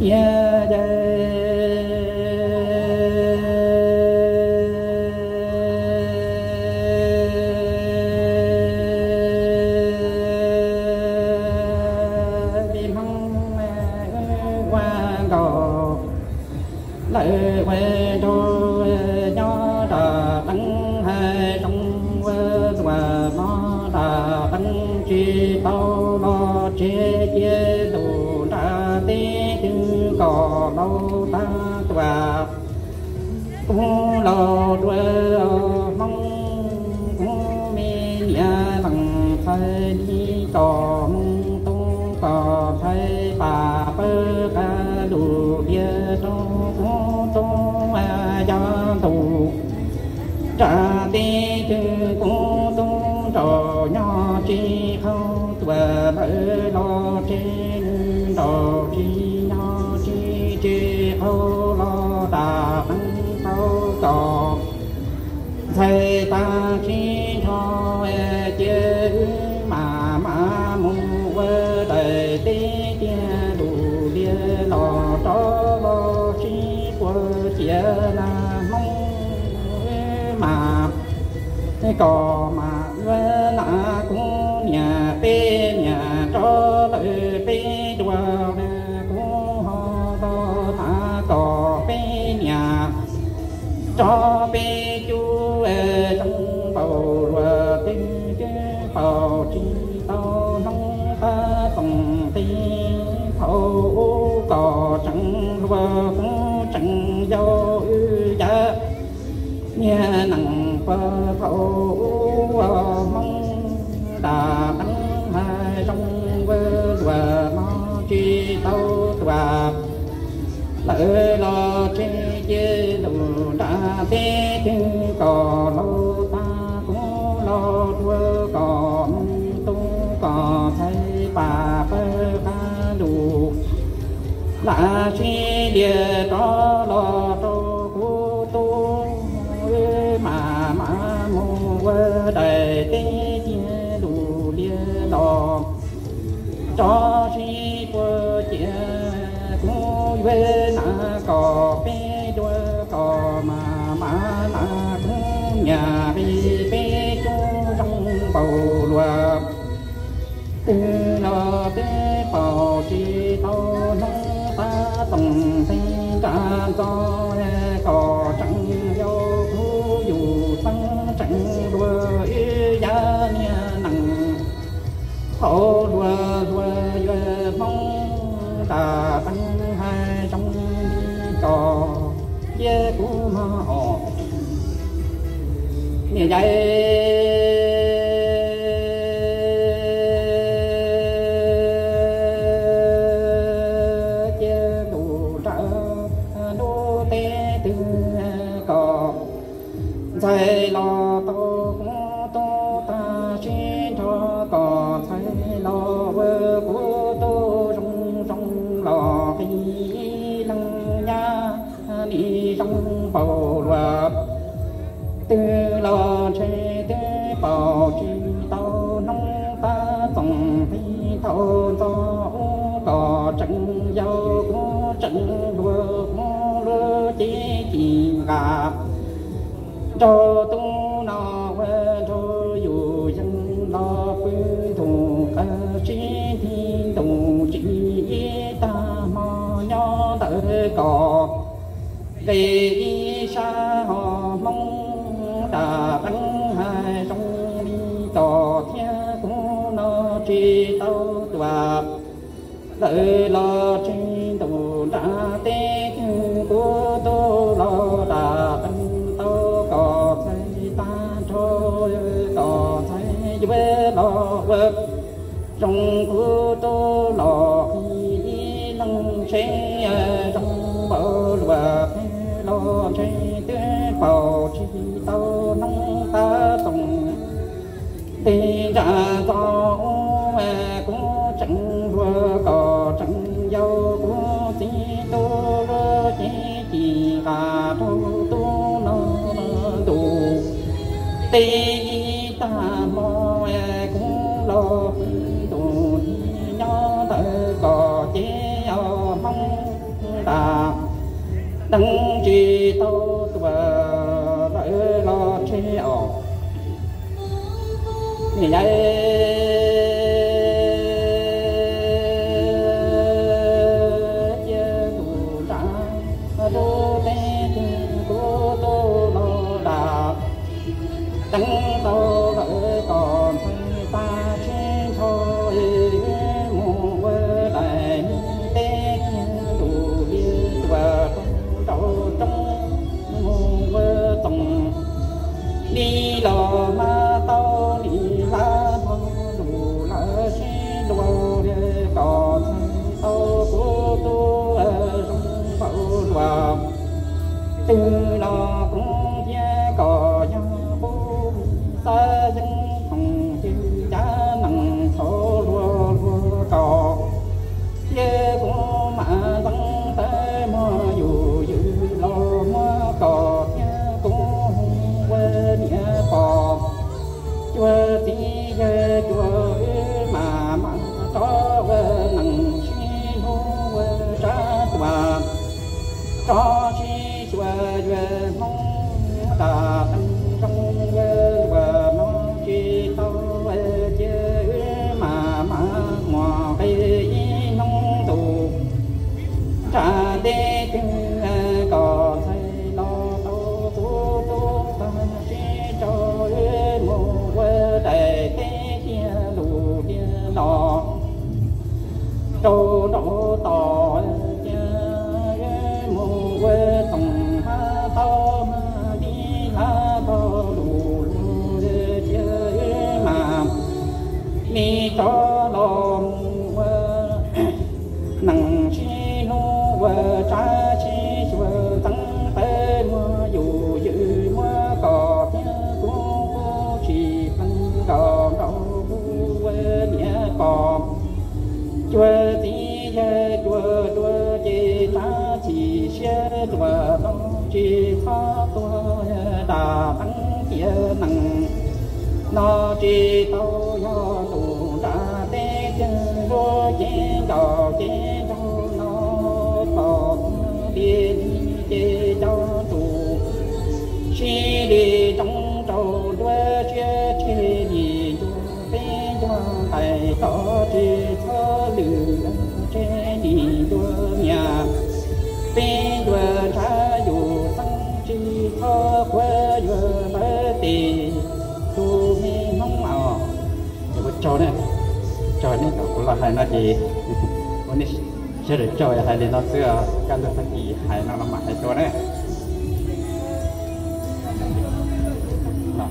ya đi mong qua quê đôi nhó đà đắng hai trong quê và nó đà đắng chi tao lo chế chế tư cò ta và cũng lo đuôi ờ, mong cũng mi nhà bằng thay đi cò mong tu cò thấy bà bơ ca đủ bia trong thầy ta khi cho e chế mà mà mu vơ đầy tí tia đủ bia lò cho lo khi quơ chia là mong mà. Cái cò mà vơ là cũng nhà bê nhà cho lợi bê đùa cũng ho to ta cò bê nhà. Cho bê chú chế chi tao nông ta tổng ti thâu cò chẳng vơ cũng chẳng dâu ư cha. Nhà nặng phơ thâu mong đà đắng hai trong vơ và nó chi tao và lỡ lo chi chê đủ đã thế chứ cò lâu là địa cho lo cho cô tu mà mà mu vơ đầy thế chia đủ địa lo cho suy quơ chia cô về na cò bê đua cò mà mà na cũng nhà bê bê chú trong bầu loa to cò trắng vô khu dù tăng trắng đua y giá nhà nặng thổ đua đua đua mong tà tăng hai trong cò dê của mà họ nhà dạy bầu chi tao nông ta tổng thi thâu to có trận dâu có trận đua có lơ chế chỉ gặp cho tu nó về cho dù dân lo phương thủ ca sĩ thi tù chỉ ta mò nhỏ tới cò đi chi nó tao tòa. Lợi lo trên tù đã tê của tô lo đà tân tao có thấy ta thôi có thấy về lo vợ trong của tô lo khi lăng sẽ trong bờ và lo trên tuyết bầu chi tao nông ta tùng. Thì ra con tăng chi tâu tùa lợi lo chế ổ nhảy cho chi về về mong ta tăng trong về và mong chi tao về chế mà mà mò cái nông tù. Trả đê kinh có thấy lo tao tu tu ta chi cho mù về đại thế, kia, lù, kia nọ đâu đâu cha chi chúa tăng tế mưa dù dự mưa cỏ phía cô cô chỉ phân cỏ đâu quê nhẹ cỏ chùa tí ye chùa chúa chỉ ta chỉ xe chúa đông chỉ tha tua đà tăng kia nặng nó chỉ tao yo tu đà tê chân vô chiến đò 海那里，我那这里照也还领到这，干到自己还那那买还多呢。那，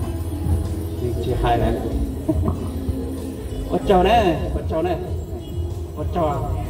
这这海呢？我照呢，我照呢，我照啊。